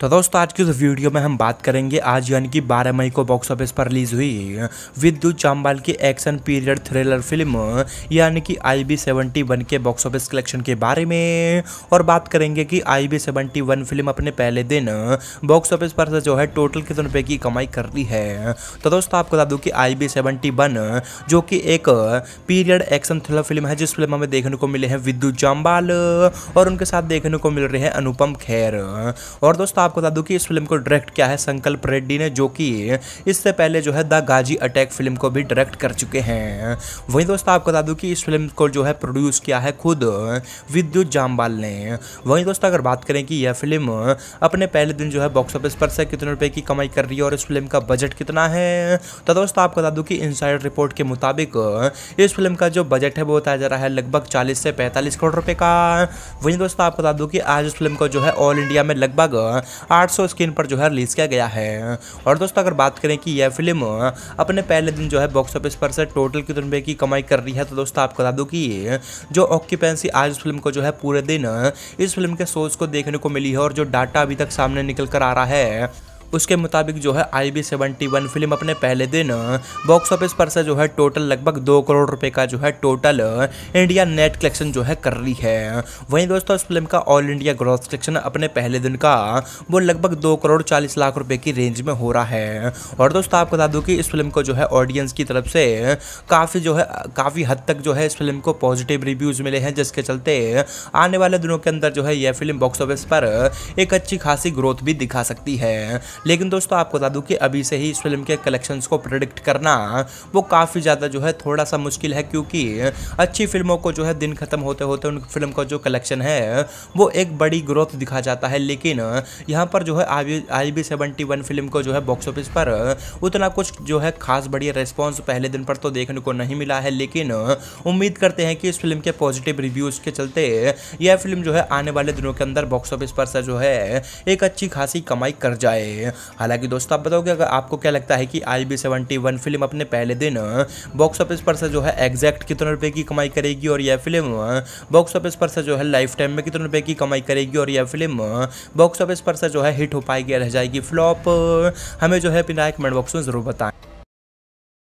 तो दोस्तों, आज की इस वीडियो में हम बात करेंगे आज यानी कि 12 मई को बॉक्स ऑफ़िस पर रिलीज़ हुई विद्युत चांबाल की एक्शन पीरियड थ्रिलर फ़िल्म यानी कि आई बी सेवेंटी वन के बॉक्स ऑफ़िस कलेक्शन के बारे में। और बात करेंगे कि I B seventy one film अपने पहले दिन बॉक्स ऑफ़िस पर से जो है टोटल कितने रुपए की कमाई कर रही है। तो दोस्तों, आपको बता दूँ कि आई बी सेवेंटी वन जो कि एक पीरियड एक्शन थ्रिलर फ़िल्म है, जिस फ़िल्म हमें देखने को मिले हैं विद्युत चांबाल और उनके साथ देखने को मिल रहे हैं अनुपम खेर। और दोस्तों आपको बता दूँ कि इस फ़िल्म को डायरेक्ट किया है संकल्प रेड्डी ने, जो कि इससे पहले जो है द गाजी अटैक फ़िल्म को भी डायरेक्ट कर चुके हैं। वहीं दोस्तों, आपको बता दूँ कि इस फ़िल्म को जो है प्रोड्यूस किया है खुद विद्युत जामबाल ने। वहीं दोस्तों, अगर बात करें कि यह फ़िल्म अपने पहले दिन जो है बॉक्स ऑफ़िस पर से कितने रुपए की कमाई कर रही है और इस फ़िल्म का बजट कितना है तो दोस्तों, आपको बता दूँ कि इनसाइड रिपोर्ट के मुताबिक इस फ़िल्म का जो बजट है वो बताया जा रहा है लगभग 40 से 45 करोड़ रुपए का। वहीं दोस्तों, आपको बता दूँ कि आज इस फ़िल्म को जो है ऑल इंडिया में लगभग 800 स्क्रीन पर जो है रिलीज़ किया गया है। और दोस्तों, अगर बात करें कि यह फ़िल्म अपने पहले दिन जो है बॉक्स ऑफ़िस पर से टोटल कितने रुपये की कमाई कर रही है तो दोस्तों, आपको बता दूँ कि जो ऑक्यूपेंसी आज इस फ़िल्म को जो है पूरे दिन इस फ़िल्म के सोर्स को देखने को मिली है और जो डाटा अभी तक सामने निकल कर आ रहा है उसके मुताबिक जो है I B seventy one film अपने पहले दिन बॉक्स ऑफ़िस पर से जो है टोटल लगभग दो करोड़ रुपए का जो है टोटल इंडिया नेट कलेक्शन जो है कर रही है। वहीं दोस्तों, इस फ़िल्म का ऑल इंडिया ग्रॉस कलेक्शन अपने पहले दिन का, वो लगभग दो करोड़ चालीस लाख रुपए की रेंज में हो रहा है। और दोस्तों, आपको बता दूँ कि इस फ़िल्म को जो है ऑडियंस की तरफ़ से काफ़ी जो है, काफ़ी हद तक जो है इस फ़िल्म को पॉजिटिव रिव्यूज़ मिले हैं, जिसके चलते आने वाले दिनों के अंदर जो है यह फ़िल्म बॉक्स ऑफ़िस पर एक अच्छी खासी ग्रोथ भी दिखा सकती है। लेकिन दोस्तों, आपको बता दूँ कि अभी से ही इस फ़िल्म के कलेक्शंस को प्रिडिक्ट करना वो काफ़ी ज़्यादा जो है थोड़ा सा मुश्किल है क्योंकि अच्छी फ़िल्मों को जो है दिन खत्म होते होते उन फ़िल्म का जो कलेक्शन है, वो एक बड़ी ग्रोथ दिखा जाता है। लेकिन यहाँ पर जो है I B seventy one film को जो है बॉक्स ऑफ़िस पर उतना कुछ जो है खास बढ़िया रिस्पॉन्स पहले दिन पर तो देखने को नहीं मिला है। लेकिन उम्मीद करते हैं कि इस फ़िल्म के पॉजिटिव रिव्यूज़ के चलते यह फ़िल्म जो है आने वाले दिनों के अंदर बॉक्स ऑफ़िस पर से जो है एक अच्छी खासी कमाई कर जाए। हालाँकि दोस्तों, आप बताओगे, अगर आपको क्या लगता है कि I B seventy one film अपने पहले दिन बॉक्स ऑफ़िस पर से जो है एग्जैक्ट कितने रुपए की कमाई करेगी और यह फ़िल्म बॉक्स ऑफ़िस पर से जो है लाइफ टाइम में कितने रुपए की कमाई करेगी और यह फ़िल्म बॉक्स ऑफ़िस पर से जो है हिट हो पाएगी रह जाएगी? फ्लॉप हमें जो है पिनायक कमेंट बॉक्स में ज़रूर बताएँ।